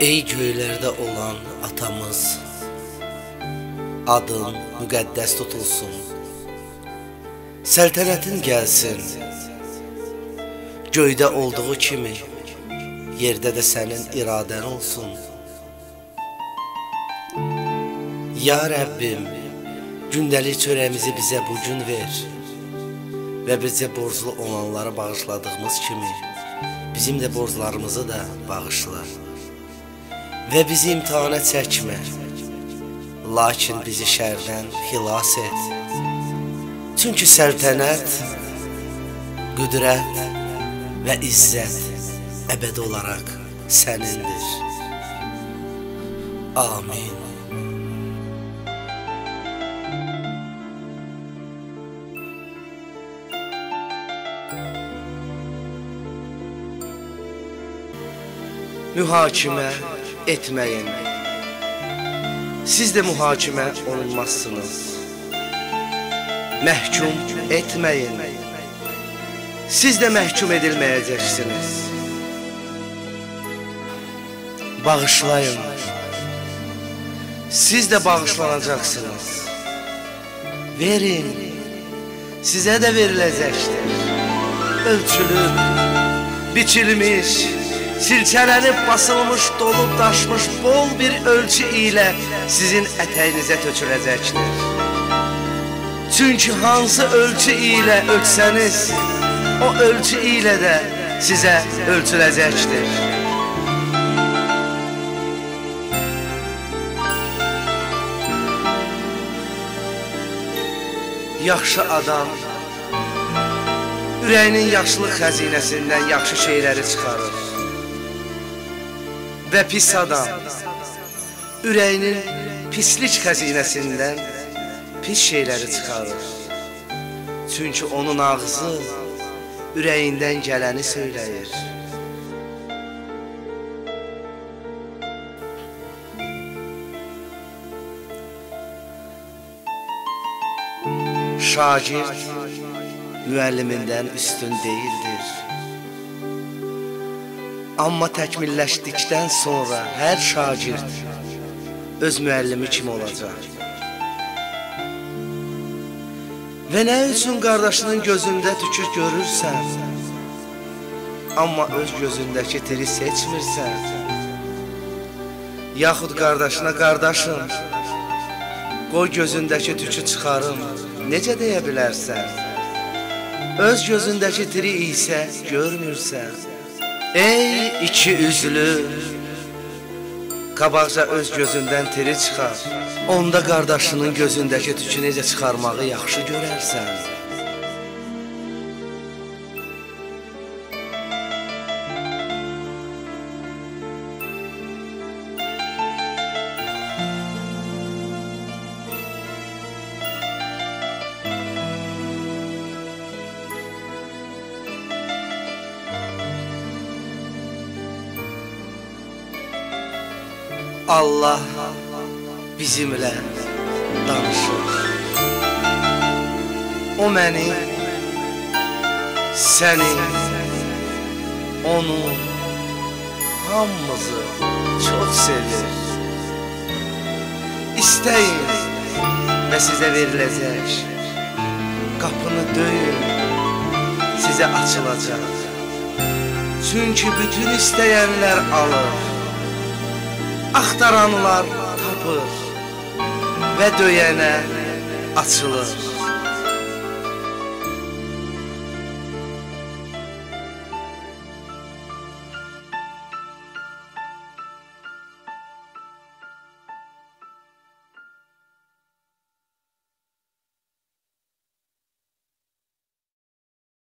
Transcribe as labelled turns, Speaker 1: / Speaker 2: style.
Speaker 1: Ey göylərdə olan atamız, adın müqəddəs tutulsun. Səltənətin gəlsin. Göydə olduğu kimi yerdə də sənin iradən olsun. Ya Rəbbim, gündəlik çörəyimizi bizə bu gün ver və bizə borclu olanları bağışladığımız kimi bizim də borclarımızı da bağışla. Və bizi imtahana çəkmə. Lakin bizi şərdən xilas et. Çünki səltənət, qüdrət və izzət əbədi olaraq sənindir. Amin. Mühakimə etməyin. Siz də mühakimə olunmazsınız. Məhkum etməyin. Siz də məhkum edilməyəcəksiniz. Bağışlayın. Siz də bağışlanacaqsınız. Verin. Sizə də veriləcəkdir. Ölçülüb, biçilmiş, silkələnib basılmış, dolub daşmış bol bir ölçü ilə sizin ətəyinizə töküləcəkdir. Çünki hansı ölçü ilə ölçsəniz, o ölçü ilə də sizə ölçüləcəkdir. Yaxşı adam ürəyinin yaşlıq xəzinəsindən yaxşı şeyləri çıxarır. Və pis adam ürəyinin pislik xəzinəsindən pis şeyləri çıxarır. Çünki onun ağzı ürəyindən gələni söyləyir. Şagird müəllimindən üstün deyildir. Amma təkmilləşdikdən sonra hər şagird öz müəllimi kimi olacaq. Və nə üçün qardaşının gözündə tükür görürsən, amma öz gözündəki tiri seçmirsən? Yaxud qardaşına qardaşım, qoy gözündəki tükü çıxarım, necə deyə bilərsən? Öz gözündəki tiri isə görmürsən. Ey iki üzlü, qabaqca öz gözündən tiri çıxar. Onda qardaşının gözündəki tükü necə çıxarmağı yaxşı görərsən. Allah bizimlə danışır. O məni, səni, onu, hamımızı çox sevir. İstəyin və sizə veriləcək. Qapını döyün, sizə açılacaq. Çünki bütün istəyənlər alır axtaranlar tapır və döyənə açılır.